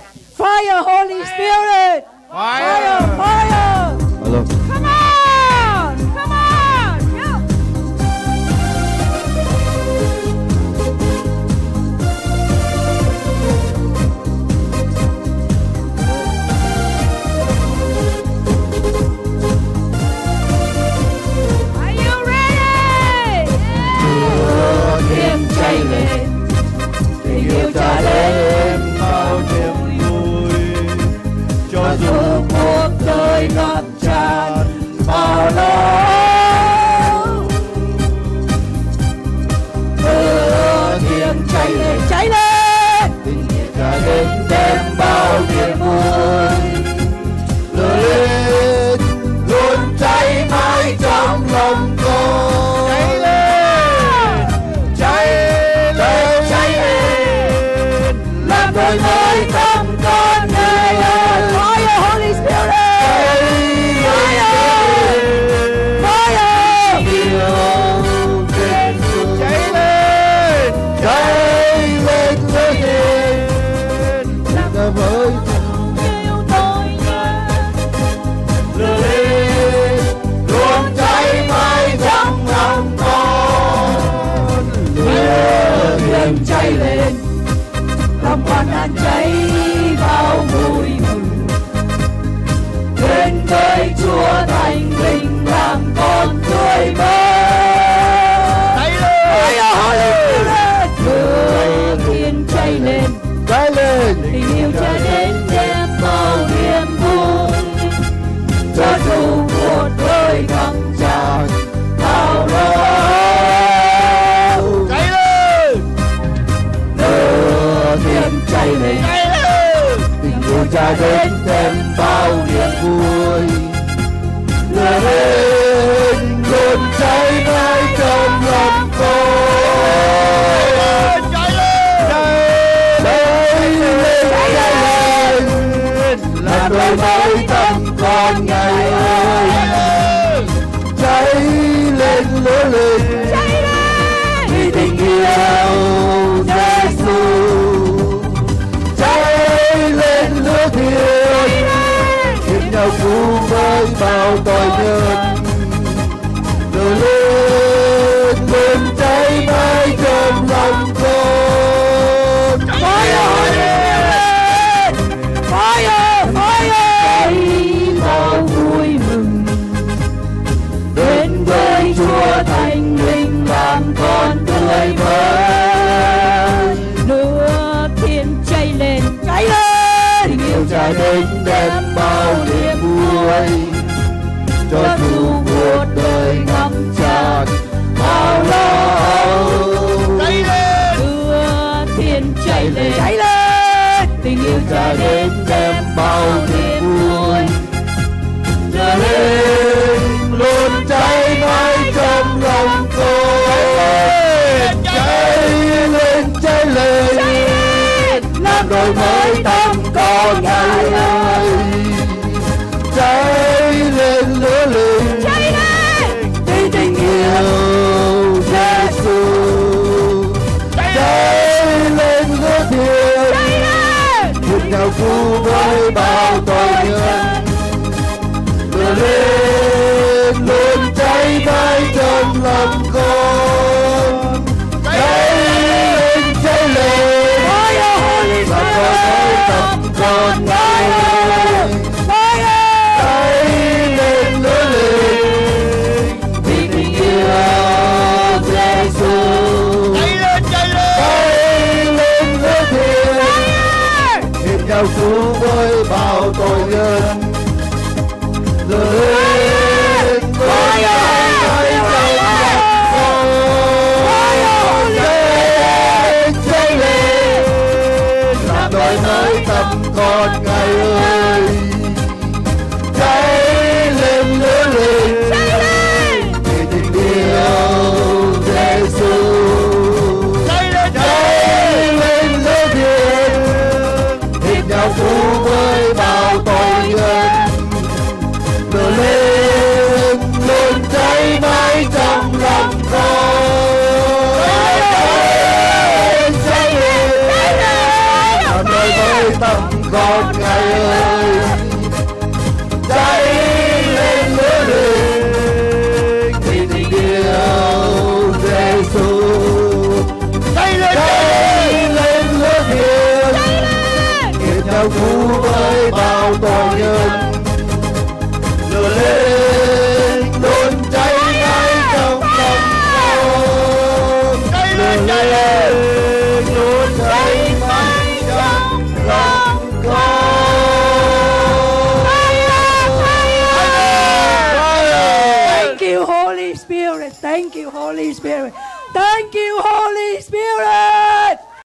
Fire, Holy Spirit! Fire! fire. fire. nơi tâm con ngày ơi. Cháy lên lửa lên. Vì tình yêu Giêsu cháy lên lửa thiêu khiến nhau cứu với bao tội nhân. ánh đem bao niềm vui. Cho dù cuộc đời ngắm tràn bao lâu cháy lên! Mưa thiên cháy lên. cháy lên! Tình yêu cha đến đem bao niềm die. tội nhân? Lên tôi ơi tôi ơi tôi lên lên. Làm đôi tới tâm con ngày ơi. Bangkok ngayon Thank you, Holy Spirit.